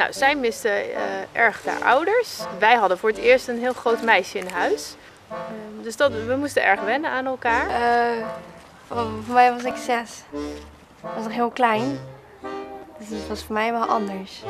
Nou, zij miste eh, erg haar ouders. Wij hadden voor het eerst een heel groot meisje in huis. Eh, dus dat, we moesten erg wennen aan elkaar. Eh, oh, voor mij was ik zes. Ik was nog heel klein. Dus het was voor mij wel anders.